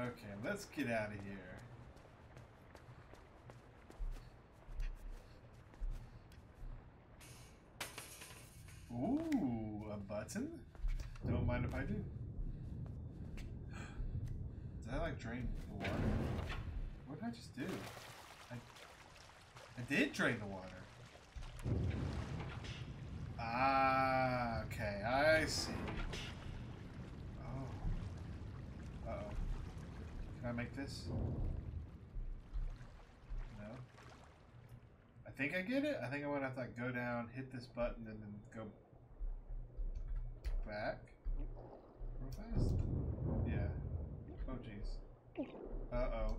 Okay, let's get out of here. Ooh, a button? Don't mind if I do. Did I like drain the water? What did I just do? I, I did drain the water. Ah, okay, I see. Oh. Uh-oh. Can I make this? No? I think I get it. I think I'm gonna have to like, go down, hit this button, and then go back real fast. Yeah. Oh jeez. Uh oh.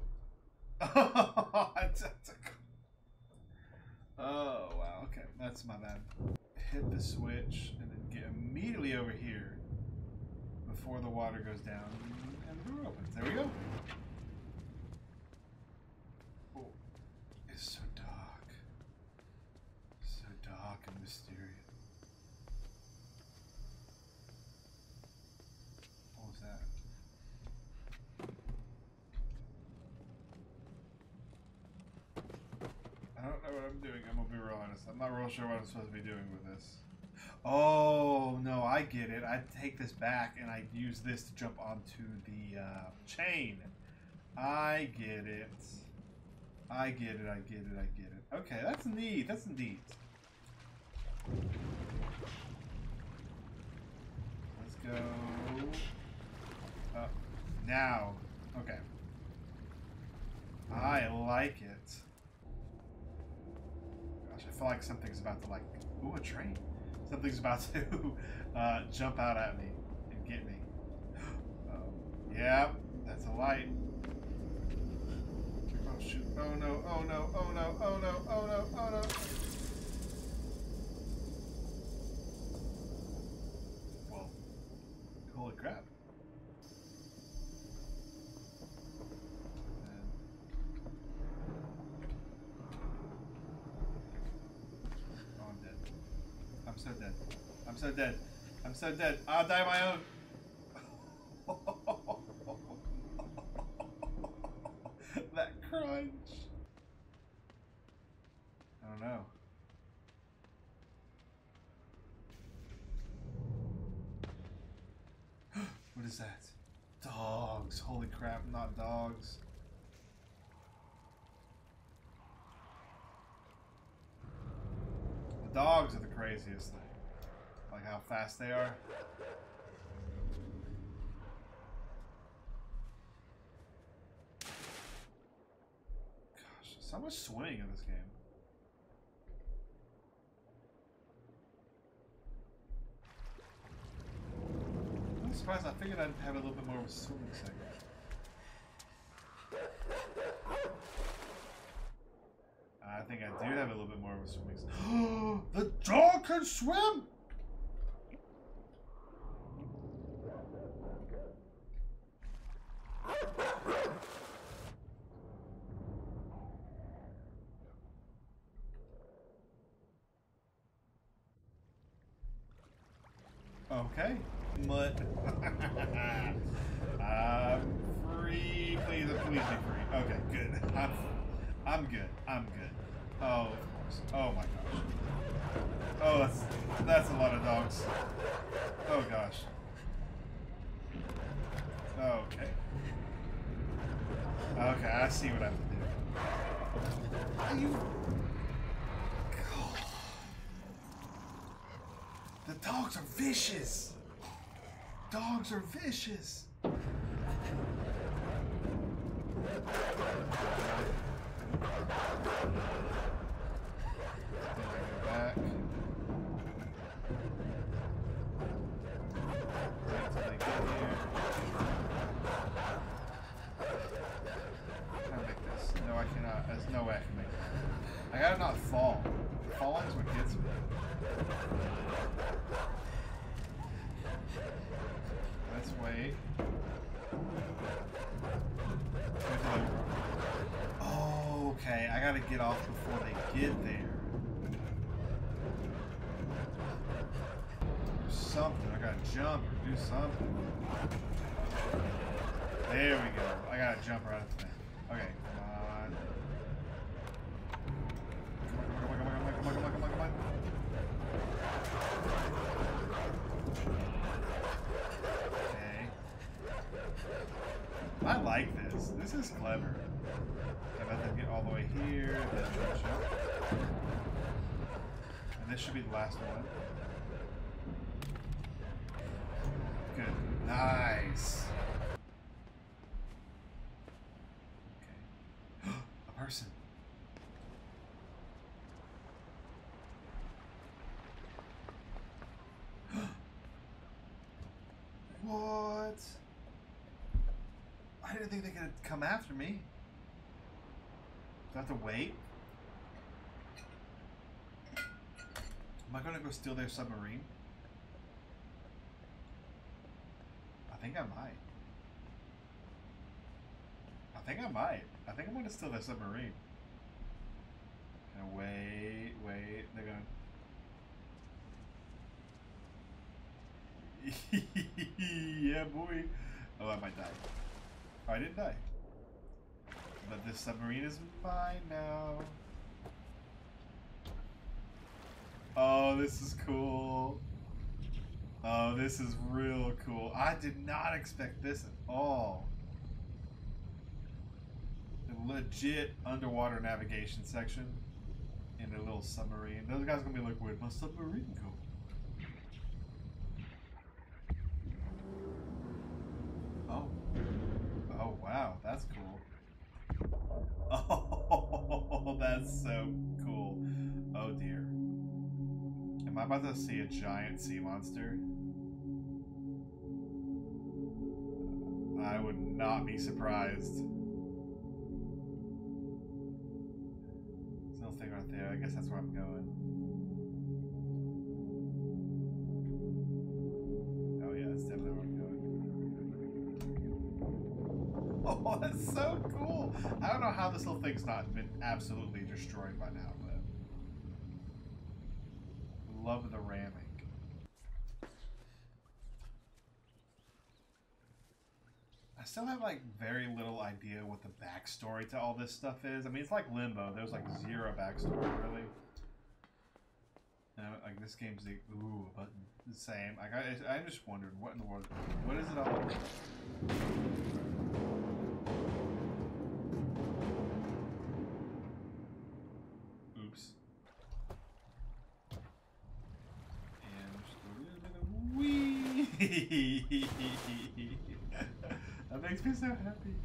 oh wow. Okay, that's my bad. Hit the switch and then get immediately over here before the water goes down and the door opens. There we go. Oh, it's so dark. So dark and mysterious. What was that? I don't know what I'm doing. I'm gonna be real honest. I'm not real sure what I'm supposed to be doing with this. Oh no, I get it. I take this back and I use this to jump onto the uh, chain. I get it. I get it. I get it. I get it. Okay, that's neat. That's neat. Let's go. Uh, now. Okay. I like it. I feel like something's about to like. Ooh, a train. Something's about to uh, jump out at me and get me. Oh, yeah, that's a light. Oh shoot! Oh no! Oh no! Oh no! Oh no! Oh no! Oh no! Well, holy crap! And- Oh, I'm dead. I'm so dead. I'm so dead. I'm so dead. I'll die my own. that crunch. I don't know. what is that? Dogs. Holy crap, not dogs. Dogs are the craziest thing. Like how fast they are. Gosh, so much swimming in this game. I'm surprised. I figured I'd have a little bit more of a swimming segment. Think I do have a little bit more of a swimming. the dog can swim. Okay. Mud. I'm free. Please, please be free. Okay, good. I'm, I'm good. I'm good. Oh. Oh my gosh. Oh, that's that's a lot of dogs. Oh gosh. Okay. Okay, I see what I have to do. Are you? The dogs are vicious. Dogs are vicious. Back. Wait till they get here. Can I make this? No, I cannot. There's no way I can make it. I gotta not fall. Falling is what gets me. Let's wait. Oh, okay. I gotta get off before they get there. Do something. I gotta jump or do something. There we go. I gotta jump right at the thing. Okay, come on. Come on, come on, come on, come on, come on, come on, come on, Okay. I like this. This is clever. I let them get all the way And this should be the last one. Good. Nice. Okay. A person. what? I didn't think they could come after me. Do I have to wait? Am I gonna go steal their submarine? I think I might. I think I might. I think I'm gonna steal their submarine. Wait, wait. They're gonna. yeah, boy. Oh, I might die. Oh, I didn't die. But this submarine is mine now. Oh, this is cool. Oh, this is real cool. I did not expect this at all. A legit underwater navigation section in a little submarine. Those guys are gonna be like, where'd my submarine go? Oh. Oh, wow. That's cool. Oh, that's so cool. Oh, dear. Am I about to see a giant sea monster? I would not be surprised. There's no thing right there. I guess that's where I'm going. Oh yeah, that's definitely where I'm going. Oh, that's so cool! I don't know how this little thing's not been absolutely destroyed by now, but love the ramming. I still have like very little idea what the backstory to all this stuff is. I mean, it's like Limbo. There's like zero backstory really. And like this game's the ooh button the same. Like I, I just wondered what in the world, what is it all about? Happy.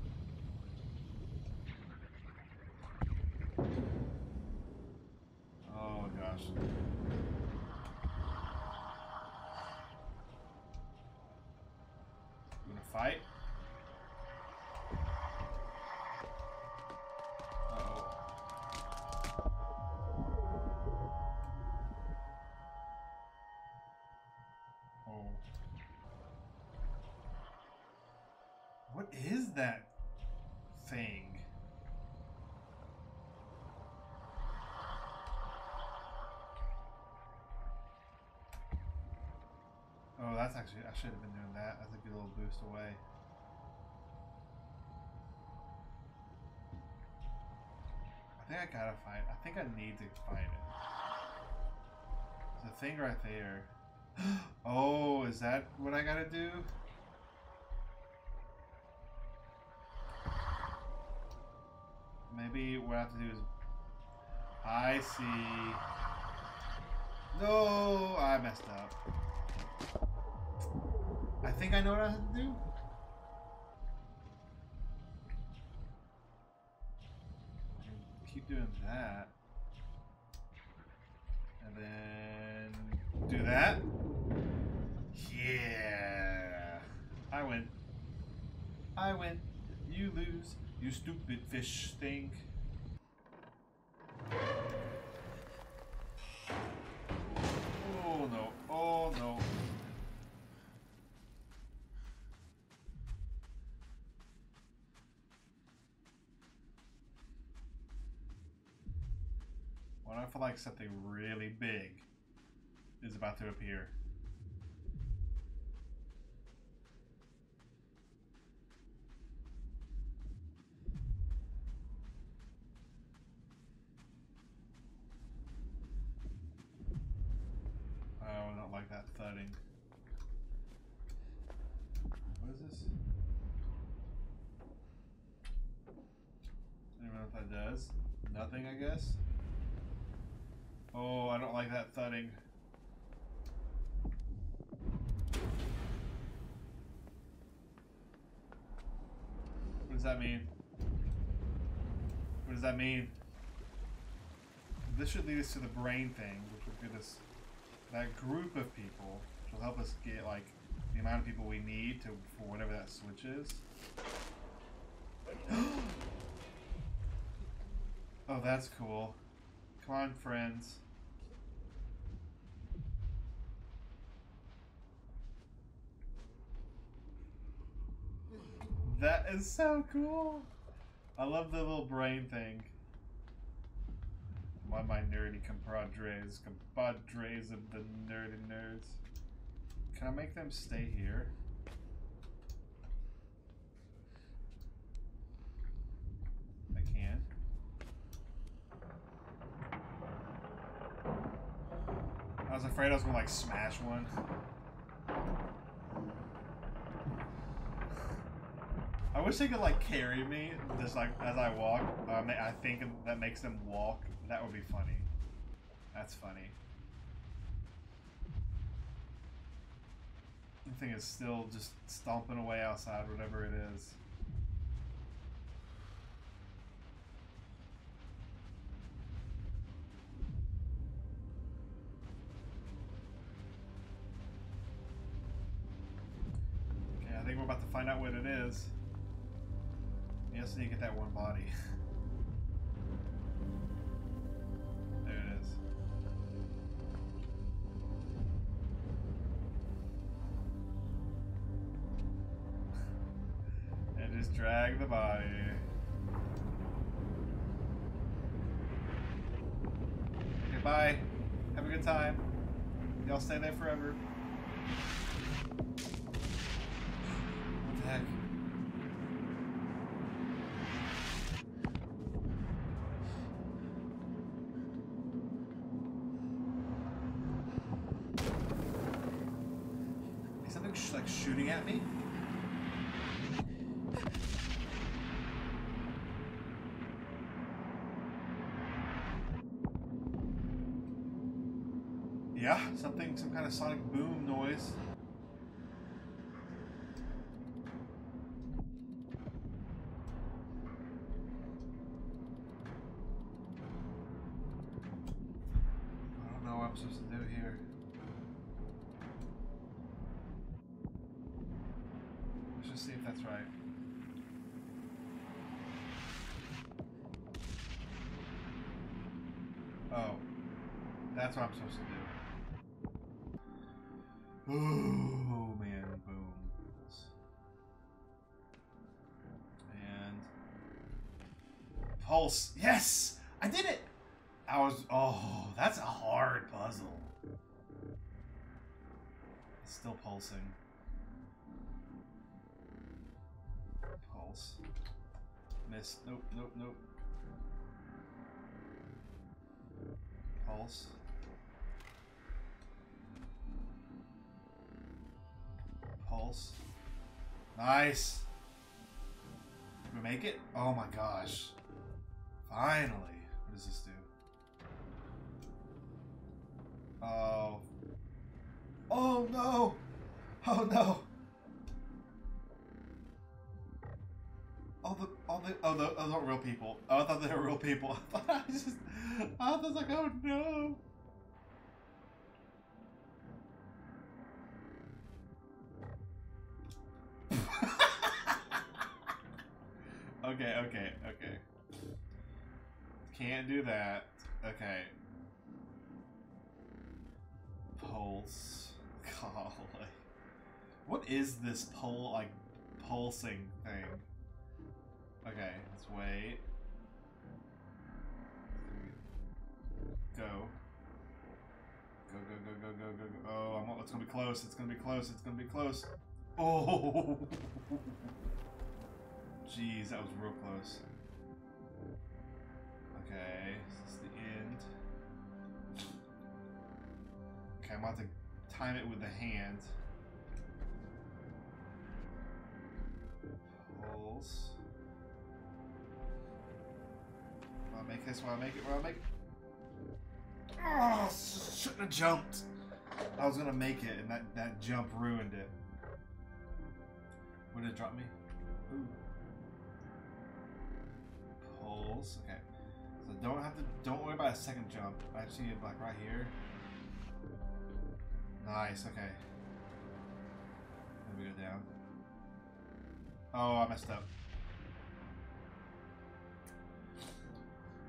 Oh gosh. That's actually, I should have been doing that. That's a good little boost away. I think I gotta fight. I think I need to fight it. There's a thing right there. oh, is that what I gotta do? Maybe what I have to do is. I see. No, I messed up. I think I know what I have to do. Keep doing that. And then do that. Yeah. I win. I win. You lose. You stupid fish thing. I feel like something really big is about to appear. Oh, not like that thudding. What is this? That does? Nothing, I guess? Oh, I don't like that thudding. What does that mean? What does that mean? This should lead us to the brain thing, which will get us that group of people, which will help us get like the amount of people we need to for whatever that switch is. oh, that's cool. Come on, friends. That is so cool. I love the little brain thing. Why my nerdy compadres, compadres of the nerdy nerds. Can I make them stay here? I can. I was afraid I was gonna like smash one. I wish they could like carry me just like as I walk. Um, I think that makes them walk. That would be funny. That's funny. The thing is still just stomping away outside, whatever it is. Okay, I think we're about to find out what it is. Yes, need to get that one body. there it is. and just drag the body. Okay, bye. Have a good time. Y'all stay there forever. What the heck? Is something sh like shooting at me? Yeah, something, some kind of sonic boom noise. I don't know what I'm supposed to do Oh man, boom. And pulse. Yes! I did it! I was oh, that's a hard puzzle. It's still pulsing. Pulse. Miss. Nope, nope, nope. Pulse. Pulse. Nice. Did we make it? Oh my gosh. Finally. What does this do? Oh. Oh no! Oh no! All the, all the, oh, the, oh, not real people. Oh, I thought they were real people. I thought I just, I was like, oh no. Okay, okay, okay. Can't do that. Okay. Pulse. Golly. What is this pul like pulsing thing? Okay, let's wait. Go. Go, go, go, go, go, go, go. Oh, I'm, it's gonna be close. It's gonna be close. It's gonna be close. Oh! Jeez, that was real close. Okay, this is the end. Okay, I'm about to time it with the hand. Pulse. Will I make this? Will I make it? Will I make it? Oh, shouldn't have jumped. I was gonna make it, and that, that jump ruined it. Would it drop me? Ooh. Pulse. Okay. So don't have to. Don't worry about a second jump. I just need it like right here. Nice. Okay. Let me go down. Oh, I messed up.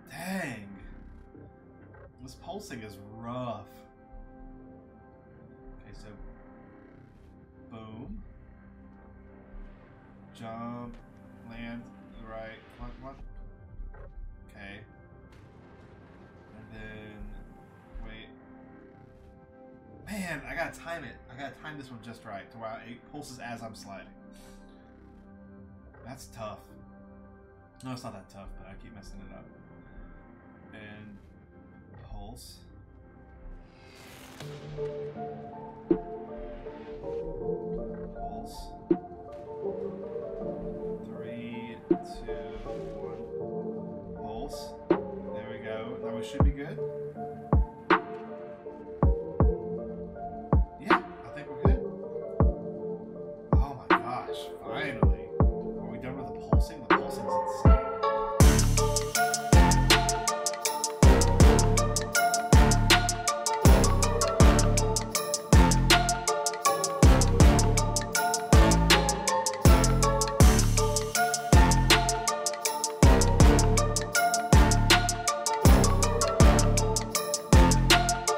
Dang. This pulsing is rough. Okay, so boom. Jump, land, right, come on, come on. Man, I gotta time it. I gotta time this one just right to where it pulses as I'm sliding. That's tough. No, it's not that tough, but I keep messing it up. And pulse. Pulse.